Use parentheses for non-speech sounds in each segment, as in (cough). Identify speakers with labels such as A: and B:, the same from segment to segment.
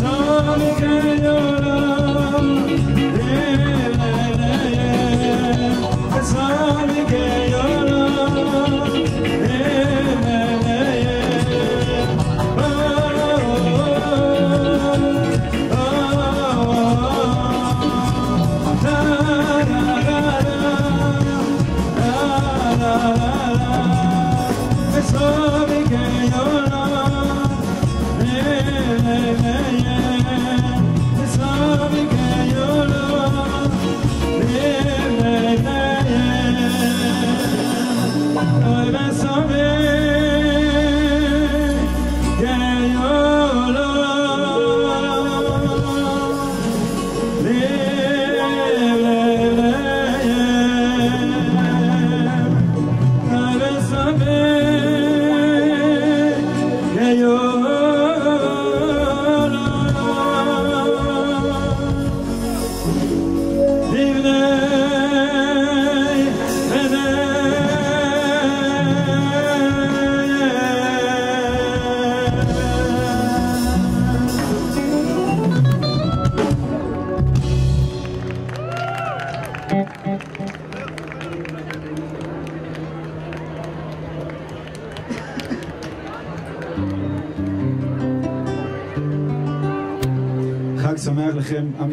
A: Saam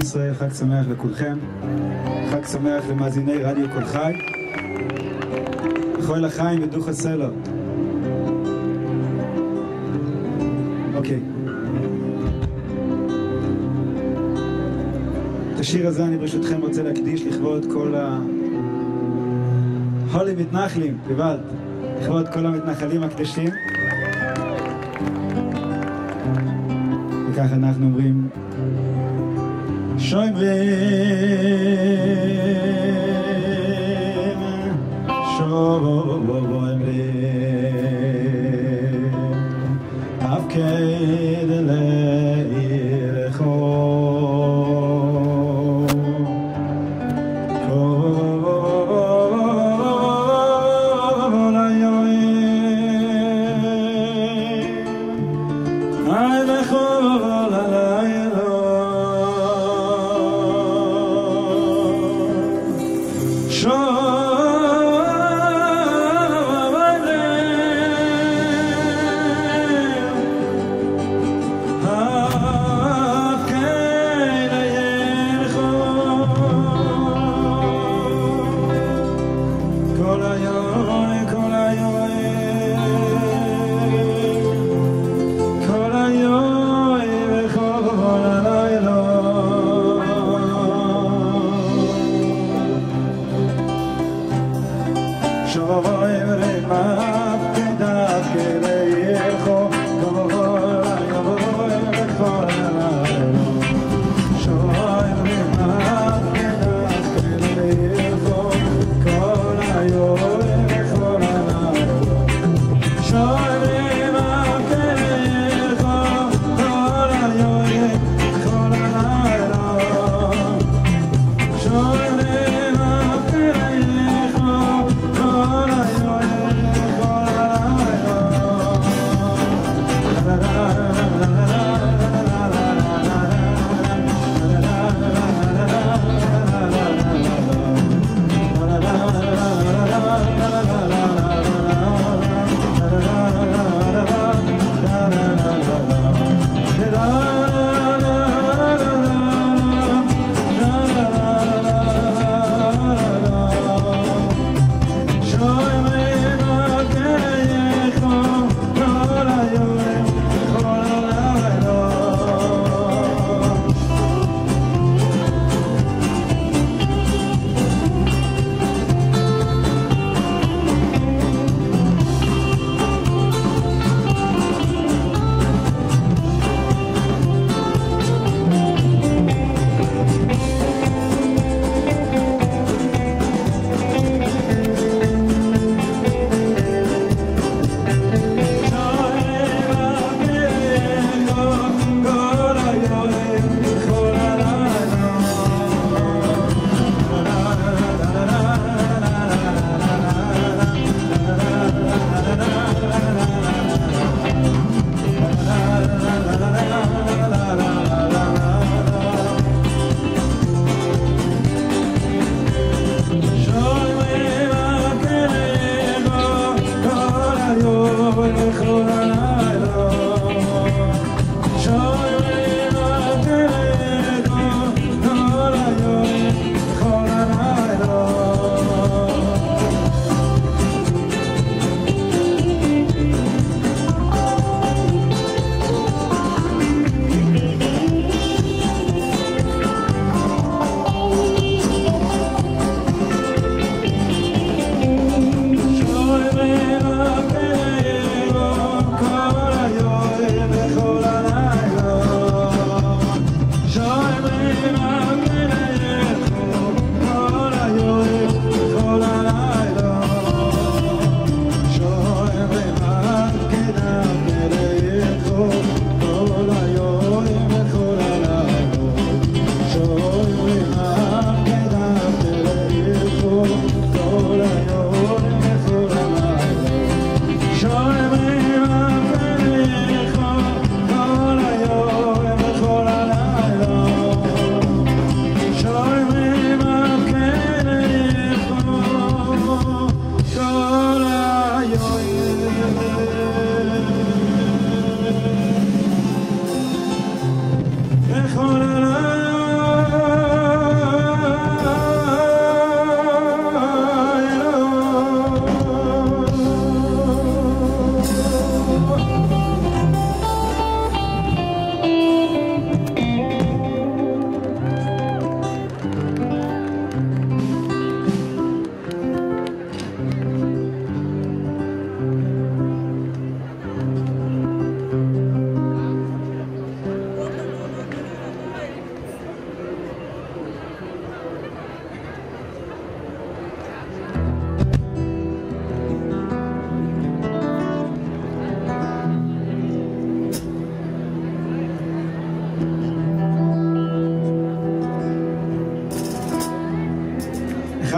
A: ישראל, חג שמח לכולכם. חג שמח למאזיני רדיו קול חי. חוי לחיים ודוך הסלו. אוקיי. את השיר הזה אני ברשותכם רוצה להקדיש לכבוד כל ה... הולי מתנחלים, גוואלד. לכבוד כל המתנחלים הקדשים. וכך אנחנו אומרים Schön wem Schön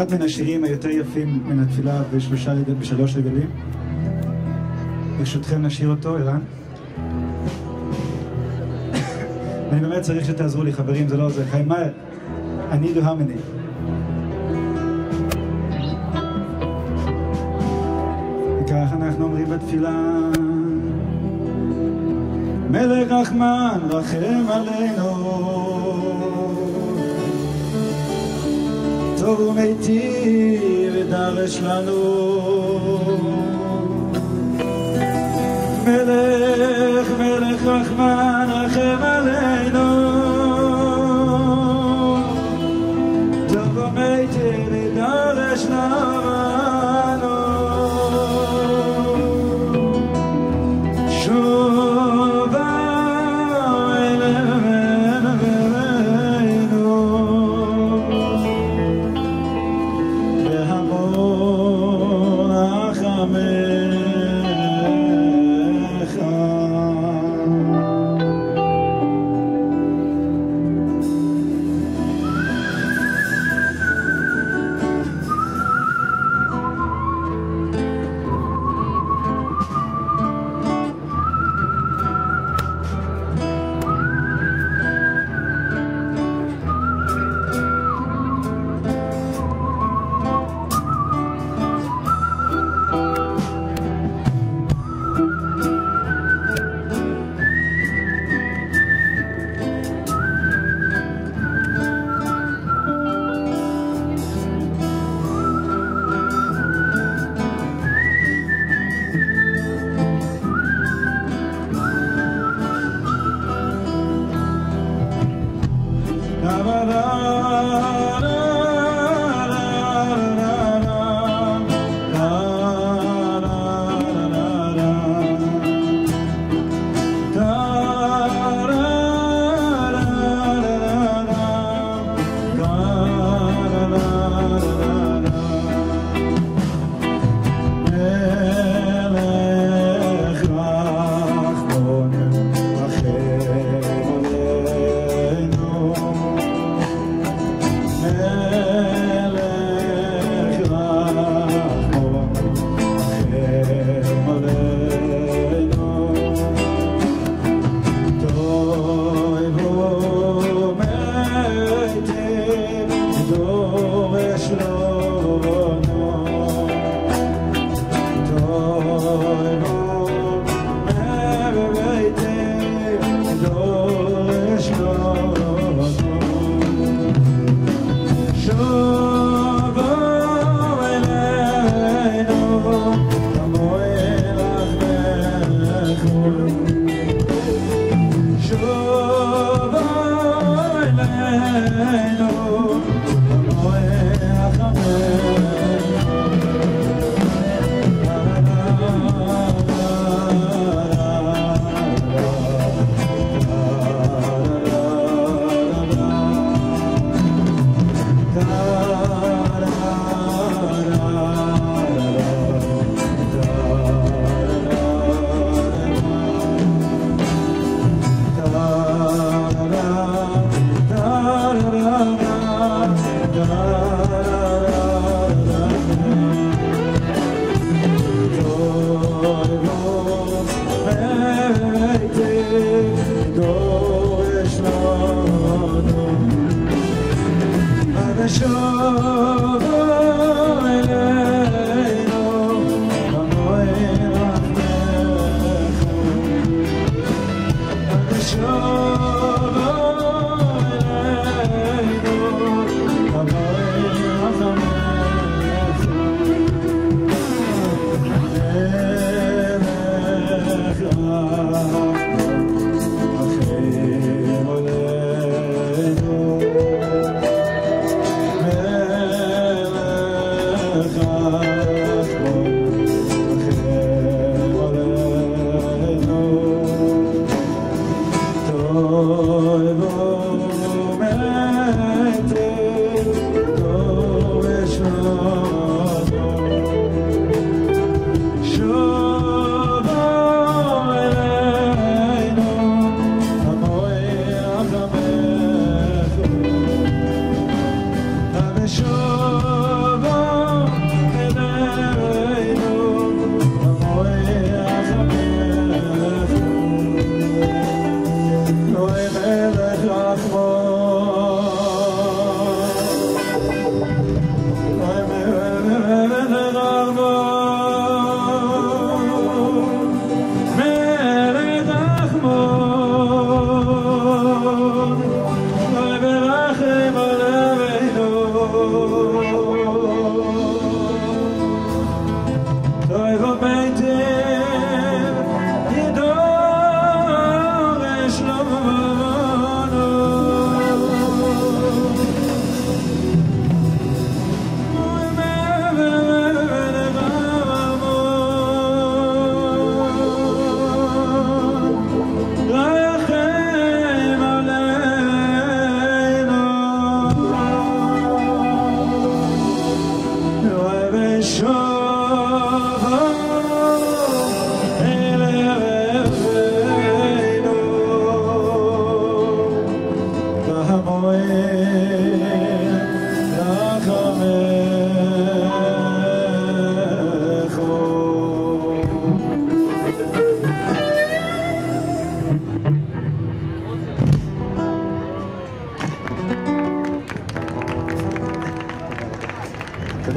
A: אחד מן השירים היותר יפים מן התפילה בשלושה, בשלוש רגלים. ברשותכם נשאיר אותו, ערן. (laughs) אני באמת צריך שתעזרו לי, חברים, זה לא זה. חיים מהר. I need to harmony. וכך אנחנו אומרים בתפילה מלך רחמן רחם עלינו טוב ומיטיב ודרש לנו מלך מלך רחמן רחם עלינו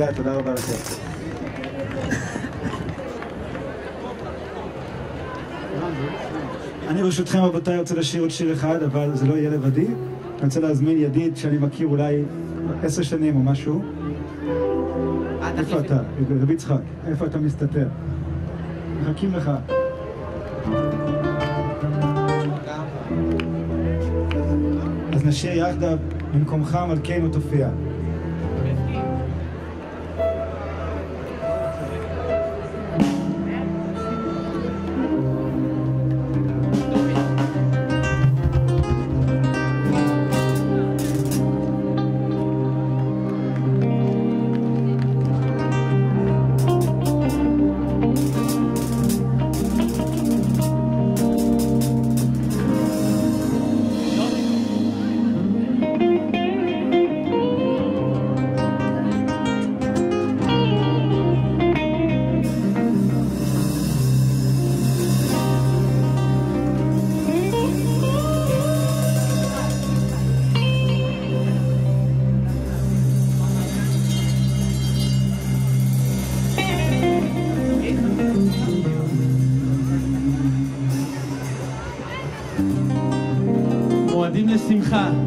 A: תודה, תודה רבה לכם. אני ברשותכם רבותיי רוצה לשיר עוד שיר אחד, אבל זה לא יהיה לבדי. אני רוצה להזמין ידיד שאני מכיר אולי עשר שנים או משהו. איפה אתה? רבי יצחק, איפה אתה מסתתר? מחכים לך. אז נשיר יחדיו במקומך מלכנו תופיע. baja.